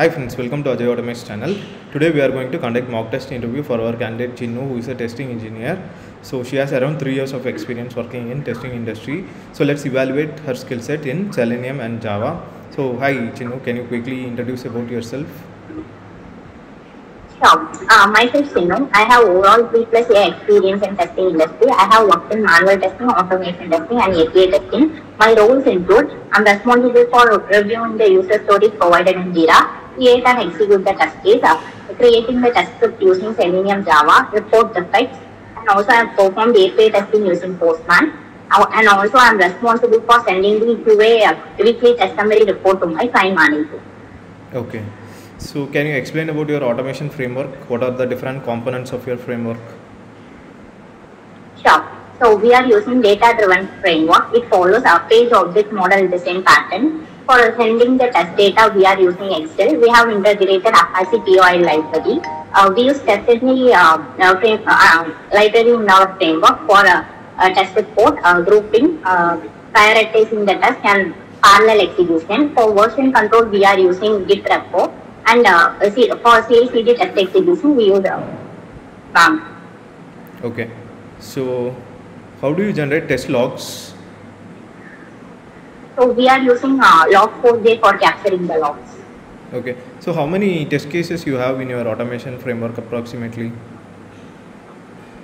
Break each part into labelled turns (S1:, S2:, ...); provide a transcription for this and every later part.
S1: Hi friends, welcome to Ajay Automate channel. Today we are going to conduct mock test interview for our candidate Chinnu who is a testing engineer. So she has around 3 years of experience working in testing industry. So let's evaluate her skill set in Selenium and Java. So hi Chinnu, can you quickly introduce about yourself?
S2: Sure. Uh, myself Chinnu. I have overall 3 plus year experience in testing industry. I have worked in manual testing, automation testing and API testing. My roles include I'm responsible for reviewing the user stories provided in Jira, create and execute the test case, creating the test script using Selenium Java, report defects, and also I have performed API testing using Postman. And also I'm responsible for sending the QA uh, weekly test summary report to my client manager.
S1: Okay. So can you explain about your automation framework? What are the different components of your framework?
S2: Sure. So we are using data-driven framework. It follows a page object model design pattern. For sending the test data, we are using Excel. We have integrated Apache POI library. Uh, we use TestNG uh, uh, uh, library in our framework for uh, uh, test report, uh, grouping, uh, prioritizing the test, and parallel execution. For version control, we are using Git repo. And uh, for CI/CD test execution, we use uh, BAM.
S1: Okay. So how do you generate test logs?
S2: So we are using uh, log4j for capturing the logs.
S1: Okay. So how many test cases you have in your automation framework approximately?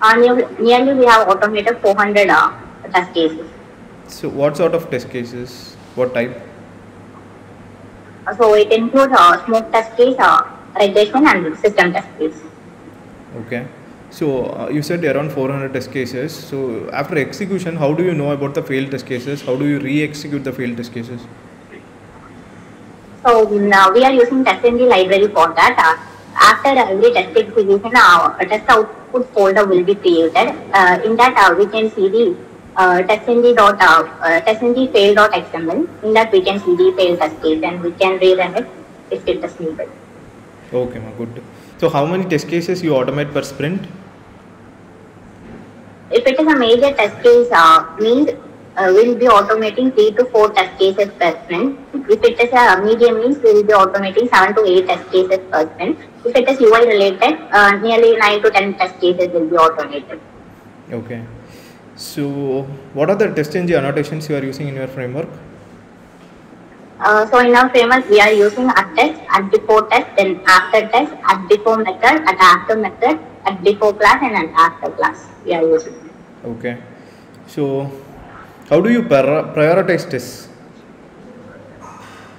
S2: Uh, nearly, we have automated 400 uh, test cases.
S1: So what sort of test cases? What type?
S2: So it includes uh, smoke test case, uh, regression and system test case.
S1: Okay. So uh, you said around 400 test cases. So after execution, how do you know about the failed test cases? How do you re-execute the failed test cases?
S2: So now we are using TestNG library for that. Uh, after every test execution, uh, a test output folder will be created. Uh, in that, uh, we can see the uh, testng dot uh, uh, testng fail dot xml. In that, we can see the failed test case and we can rerun it if it is needed.
S1: Okay, ma, good. So how many test cases you automate per sprint?
S2: If it is a major test case, uh, means uh, we'll be automating three to four test cases per sprint. If it is a medium means we will be automating seven to eight test cases per sprint. If it is UI related, uh, nearly nine to ten test cases will be automated.
S1: Okay. So what are the TestNG annotations you are using in your framework?
S2: Uh, so in our framework, we are using at test, at before test, then after test, at before method, at after method, at before class, and at after class. We are using.
S1: Okay. So how do you pri- prioritize tests?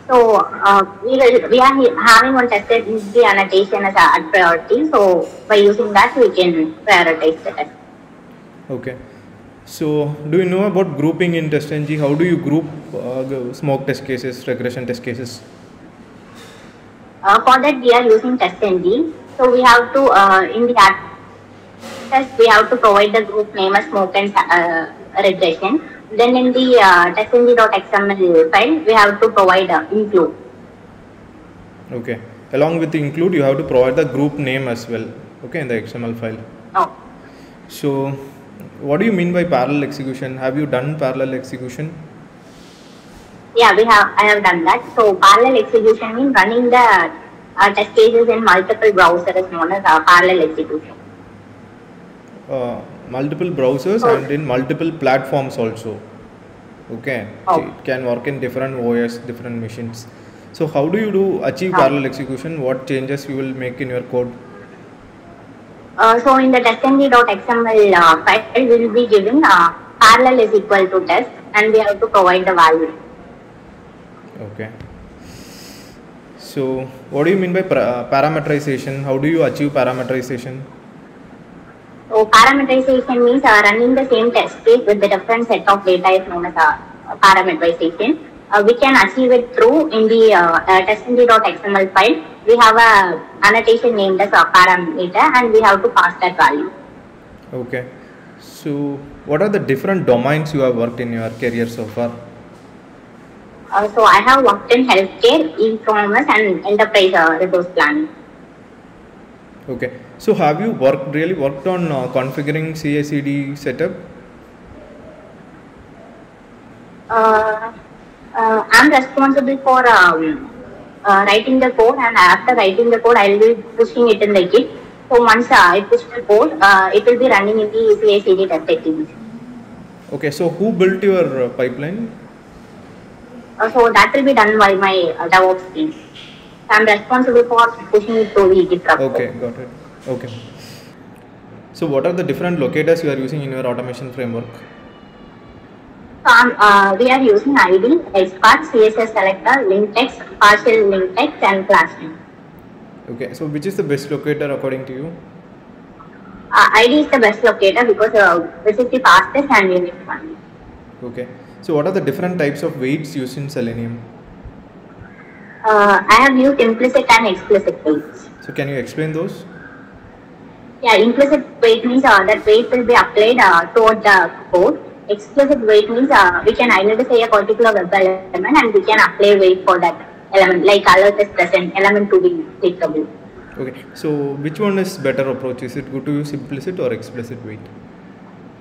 S2: So uh, we will, we are having one test in the annotation as a priority. So by using that, we can prioritize the test.
S1: Okay. So do you know about grouping in test TestNG? How do you group uh, smoke test cases, regression test cases?
S2: Uh, for that, we are using test TestNG. So we have to uh, in the test, we have to provide the group name as smoke and uh, regression. Then in the uh, testng.xml file, we have to provide uh, include.
S1: Okay. Along with the include, you have to provide the group name as well. Okay, in the XML file.
S2: Oh.
S1: So, what do you mean by parallel execution? Have you done parallel execution?
S2: Yeah, we have. I have done that. So parallel execution means running the uh, test cases in multiple browsers is known as uh, parallel execution.
S1: Uh, multiple browsers
S2: Oh.
S1: and in multiple platforms also. Okay.
S2: Oh.
S1: It can work in different OS, different machines. So, how do you do achieve
S2: Ah.
S1: parallel execution? What changes you will make in your code?
S2: Uh, so in the testng.xml uh, file, we will be giving uh, parallel is equal to test, and we have to provide the value.
S1: Okay. So, what do you mean by parameterization? How do you achieve parameterization?
S2: So parameterization means uh, running the same test case with the different set of data is known as uh, parameterization. Uh, we can achieve it through in the uh, uh, testng.xml file. We have a annotation named as a parameter, and we have to pass that value.
S1: Okay. So, what are the different domains you have worked in your career so far?
S2: Uh, so I have worked in healthcare, e-commerce, and enterprise uh, resource planning.
S1: Okay. So, have you worked really worked on uh, configuring CI/CD setup?
S2: Uh, uh, I'm responsible for um, uh, writing the code and after writing the code, I'll be pushing it in the Git. So once uh, I push the code, uh, it will be running in the CI/CD test activity.
S1: Okay, so who built your uh, pipeline?
S2: Uh, so that will be done by my uh, DevOps team. I'm responsible for pushing it to the GitHub.
S1: Okay, got it. Okay. So what are the different locators you are using in your automation framework?
S2: Um, uh, we are using ID, XPath, CSS selector, link text, partial link text, and class name.
S1: Okay, so which is the best locator according to you?
S2: Uh, ID is the best locator because uh, this is the fastest and unique one.
S1: Okay, so what are the different types of waits used in Selenium?
S2: Uh, I have used implicit and explicit waits.
S1: So can you explain those?
S2: Yeah, implicit wait means uh, that wait will be applied uh, toward the code. Explicit wait means uh, we can identify a particular web element and we can apply wait for that element, like alert is present, element to be clickable.
S1: Okay, so which one is better approach? Is it good to use implicit or explicit wait?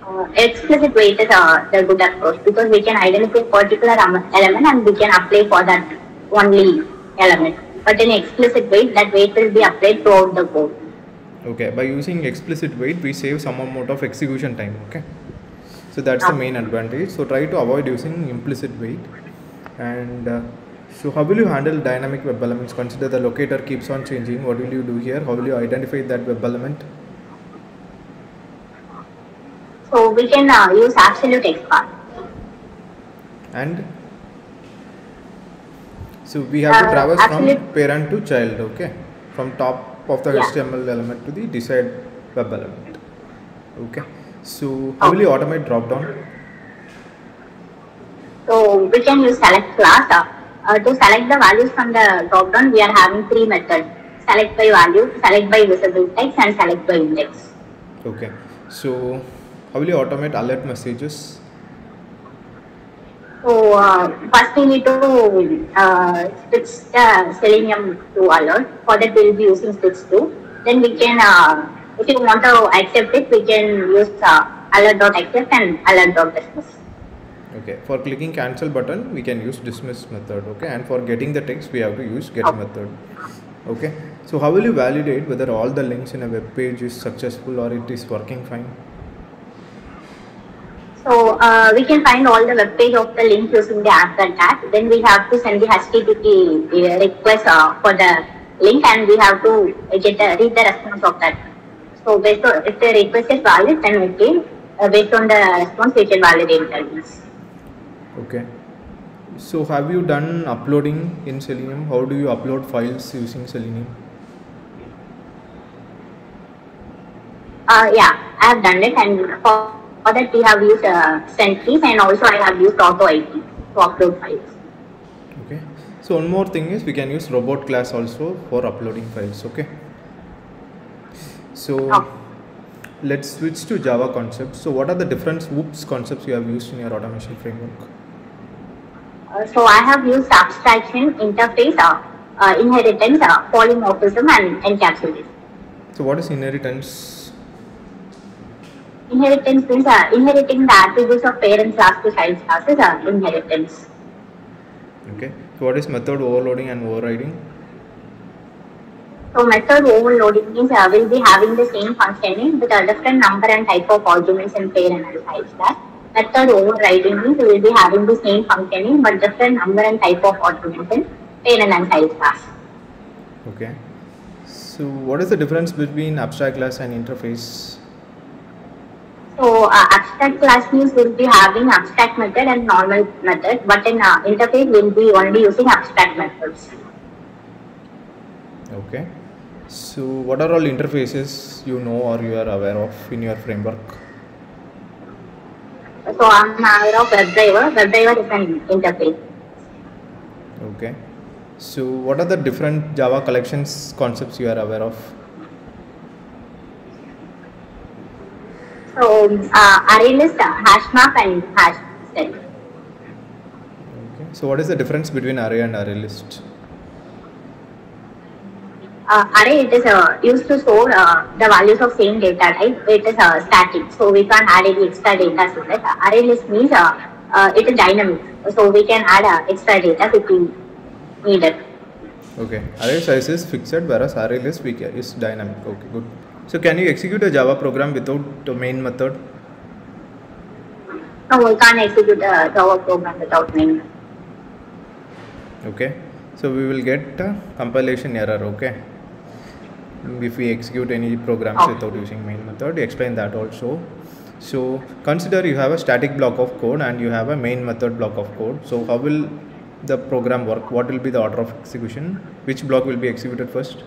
S2: Uh, explicit wait is uh, the good approach because we can identify particular element and we can apply for that only element. But in explicit wait, that wait will be applied throughout the code.
S1: Okay, by using explicit wait, we save some amount of execution time. Okay, so that's the main advantage. So try to avoid using implicit wait. And uh, so, how will you handle dynamic web elements? Consider the locator keeps on changing. What will you do here? How will you identify that web element?
S2: So we can uh, use absolute XPath.
S1: And so we have to
S2: Uh,
S1: traverse from parent to child. Okay, from top of the
S2: Yeah.
S1: HTML element to the desired web element. Okay, so how will you automate drop down?
S2: So we can use select class. Uh, uh, to select the values from the drop down, we are having three methods. Select by value, select by visible text, and select by index.
S1: Okay, so how will you automate alert messages?
S2: So uh, first we need to uh, switch the Selenium to alert. For that we will be using switch to. Then we can, uh, if you want to accept it, we can use uh, alert.accept and alert.dismiss.
S1: Okay, for clicking cancel button, we can use dismiss method. Okay, and for getting the text, we have to use get
S2: Okay.
S1: method. Okay, so how will you validate whether all the links in a web page is successful or it is working fine?
S2: So uh, we can find all the web page of the link using the anchor tag. Then we have to send the HTTP uh, request uh, for the link, and we have to get the, read the response of that. So based on if the request is valid, then can uh, based on the response we can validate links.
S1: Okay, so have you done uploading in Selenium? How do you upload files using Selenium?
S2: Uh, yeah, I have done it, and for, for that we have used uh, sendKeys, and also I have used AutoIT to upload files.
S1: Okay, so one more thing is we can use robot class also for uploading files. Okay, so
S2: Okay.
S1: let's switch to Java concepts. So what are the different OOPs concepts you have used in your automation framework?
S2: Uh, so I have used abstraction, interface, uh, uh, inheritance, uh, polymorphism, and encapsulation.
S1: So what is inheritance?
S2: Inheritance means uh, inheriting the attributes of parent class to child classes are inheritance.
S1: Okay. So what is method overloading and overriding?
S2: So method overloading means uh, we'll be having the same function name with a different number and type of arguments and child class. Method overriding means we'll be having the same function name but different number and type of arguments and child class.
S1: Okay. So what is the difference between abstract class and interface?
S2: So uh, abstract class means we'll be having abstract method and normal method, but in uh, interface we'll be only using abstract methods.
S1: Okay. So what are all interfaces you know or you are aware of in your framework?
S2: So I'm aware of WebDriver. WebDriver is an interface.
S1: Okay. So what are the different Java collections concepts you are aware of?
S2: So uh, array list, uh, hash map, and hash set.
S1: Okay. So what is the difference between array and array list?
S2: Uh, array it is uh, used to store uh, the values of same data type. It is uh, static, so we can't add any extra data to it. Uh, array list means uh, uh, it is dynamic, so we can add uh, extra data if we need it.
S1: Okay. Array size is fixed, whereas array list we ca- is dynamic. Okay, good. So can you execute a Java program without main method?
S2: No, we can't execute a Java program without main.
S1: Okay. So we will get a compilation error. Okay. If we execute any programs
S2: Okay.
S1: without using main method, explain that also. So consider you have a static block of code and you have a main method block of code. So how will the program work? What will be the order of execution? Which block will be executed first?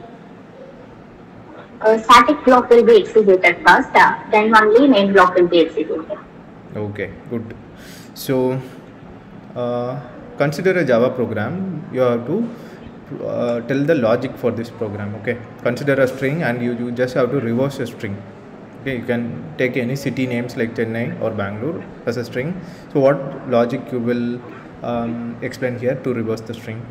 S2: Uh, static block will be executed first, uh, then only main block will be executed.
S1: Okay, good. So, uh, consider a Java program. You have to uh, tell the logic for this program. Okay, consider a string and you, you just have to reverse a string. Okay, you can take any city names like Chennai or Bangalore as a string. So, what logic you will um, explain here to reverse the string?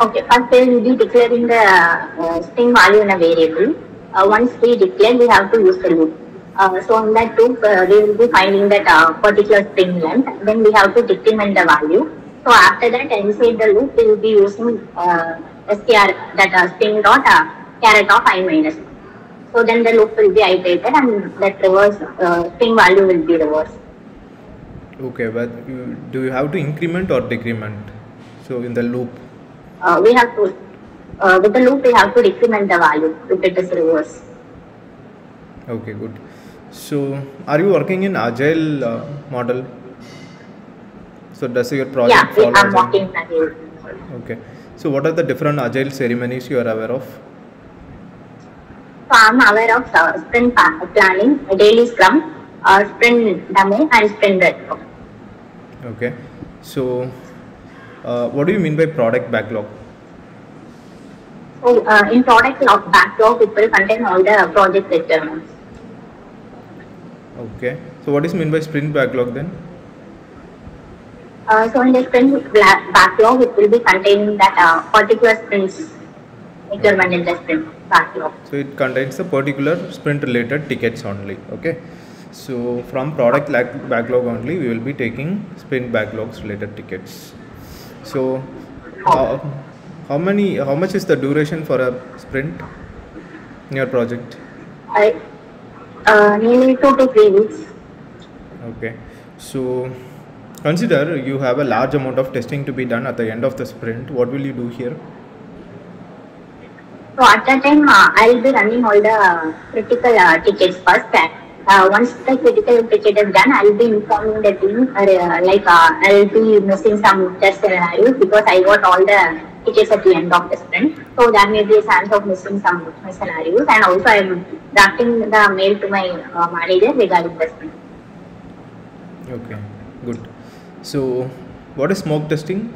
S2: Okay, first we will be declaring the uh, string value in a variable. Uh, once we declare, we have to use the loop. Uh, so in that loop, uh, we will be finding that uh, particular string length. Then we have to decrement the value. So after that, inside the loop, we will be using uh, str that uh, string dot uh, charAt of i minus. So then the loop will be iterated and that reverse uh, string value will be reversed.
S1: Okay, but you, do you have to increment or decrement? So, in the loop,
S2: Uh, we have to uh, with the loop we have to decrement the value if it is reverse.
S1: Okay, good. So, are you working in agile uh, model? So, does your project
S2: Yeah, we
S1: follow
S2: are
S1: agile?
S2: working agile.
S1: Okay. So, what are the different agile ceremonies you are aware of?
S2: So I'm aware of uh, sprint planning, daily scrum, uh, sprint demo, and sprint retro.
S1: Okay. So, uh, what do you mean by product backlog?
S2: So uh, in product log backlog, it will contain all the project requirements.
S1: Okay. So, what is mean by sprint backlog then?
S2: Uh, so in the sprint backlog, it will be containing that uh, particular sprints requirement in the sprint backlog.
S1: So, it contains the particular sprint related tickets only. Okay. So, from product backlog only, we will be taking sprint backlogs related tickets. So, uh, how many, how much is the duration for a sprint in your project?
S2: I, uh, nearly two to three weeks.
S1: Okay. So, consider you have a large amount of testing to be done at the end of the sprint. What will you do here?
S2: So at that time, uh, I will be running all the critical uh, tickets first. Uh, once the critical ticket is done, I will be informing the team. Uh, like uh, I will be missing some test scenarios because I got all the tickets at the end of the sprint. So there may be a chance of missing some scenarios. And also, I am drafting the mail to my uh, manager regarding the sprint.
S1: Okay, good. So, what is smoke testing?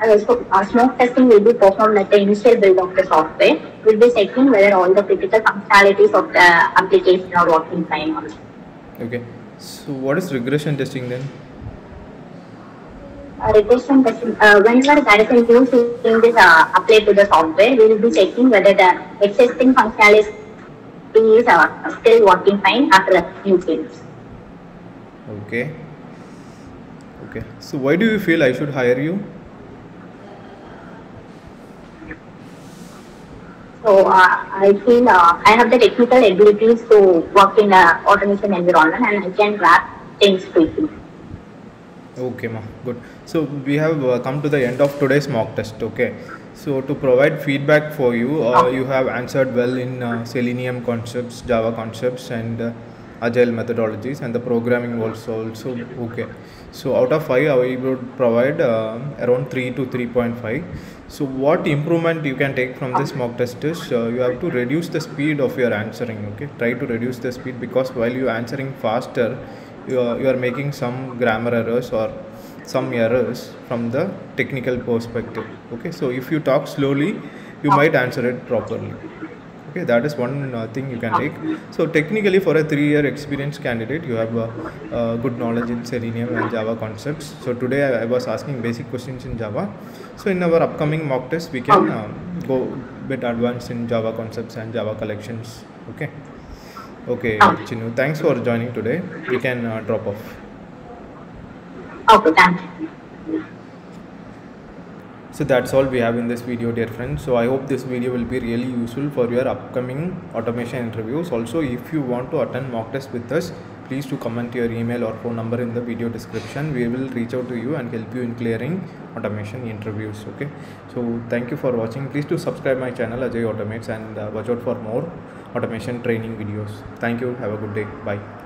S2: Uh, so, uh, smoke testing will be performed at the initial build of the software. We'll be checking whether all the critical functionalities of the application are working fine. Also.
S1: Okay. So, what is regression testing then?
S2: Uh, regression testing, uh, whenever there is a new changes uh, applied to the software, we will be checking whether the existing functionality is uh, still working fine after the new changes.
S1: Okay. Okay. So, why do you feel I should hire you?
S2: So uh, I feel uh, I have the technical abilities to work in the automation environment and I can grab things quickly.
S1: Okay, ma. Good. So we have uh, come to the end of today's mock test. Okay. So to provide feedback for you, uh, you have answered well in uh, Selenium concepts, Java concepts, and uh, Agile methodologies, and the programming was also okay. So out of five, I would provide uh, around three to three point five. So what improvement you can take from this mock test is uh, you have to reduce the speed of your answering. Okay, try to reduce the speed because while you are answering faster, you are, you are making some grammar errors or some errors from the technical perspective okay so if you talk slowly you might answer it properly okay that is one uh, thing you can take. So technically for a three year experienced candidate you have uh, uh, good knowledge in selenium and java concepts. So today I, I was asking basic questions in java. So in our upcoming mock test we can um, go bit advanced in java concepts and java collections. Okay? Okay
S2: Okay.
S1: Chinnu thanks for joining today. We can uh, drop off.
S2: Okay, thank you.
S1: So that's all we have in this video dear friends. So i hope this video will be really useful for your upcoming automation interviews. Also if you want to attend mock test with us please to comment your email or phone number in the video description. We will reach out to you and help you in clearing automation interviews okay? So thank you for watching. Please to subscribe my channel ajay automates and uh, watch out for more automation training videos. Thank you. Have a good day. Bye